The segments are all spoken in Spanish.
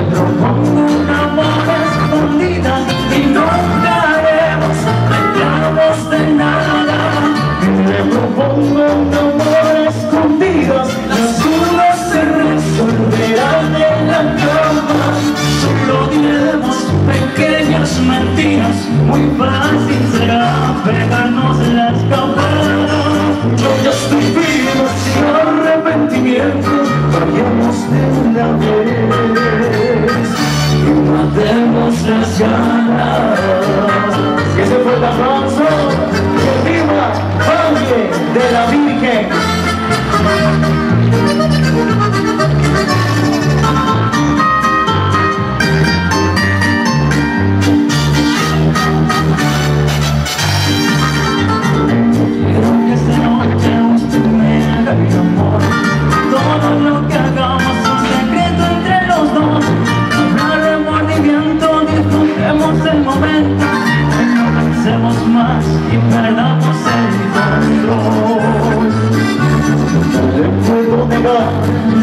Le propongo un amor escondida y no caeremos pecados de nada. Le propongo un amor escondidas, las dudas se resolverán en la cama. Solo diremos pequeñas mentiras, muy fácil será pegarnos las campanas. Yo ya estoy vivo sin arrepentimiento, vayamos de una vez las ganas. Y ese fue el aplauso que viva Valle de la Virgen.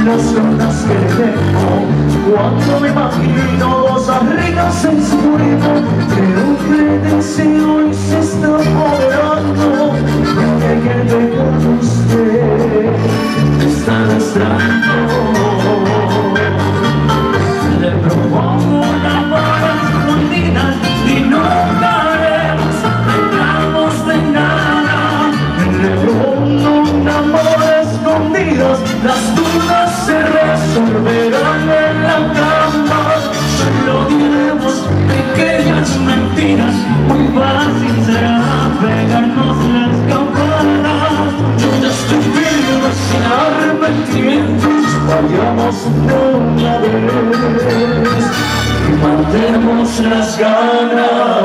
Las ganas que tengo Cuando me imagino dos arrigas en su que Las dudas se resolverán en la cama. Solo diremos pequeñas mentiras Muy fácil será pegarnos las campanas. Yo ya estoy sin arrepentimientos Vayamos una vez Y matemos las ganas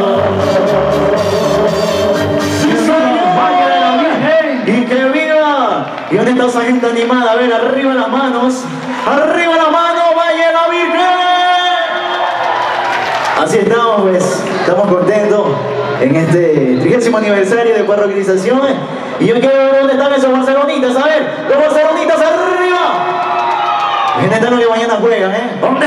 ¿Y dónde está esa gente animada? A ver, arriba las manos ¡Arriba las manos! ¡Vaya la Virgen! Así estamos, pues, estamos contentos en este trigésimo aniversario de parroquialización. Y yo quiero ver dónde están esos barcelonitas, a ver, los barcelonitas arriba. ¿Quiénes están los que mañana juegan, eh? ¿Dónde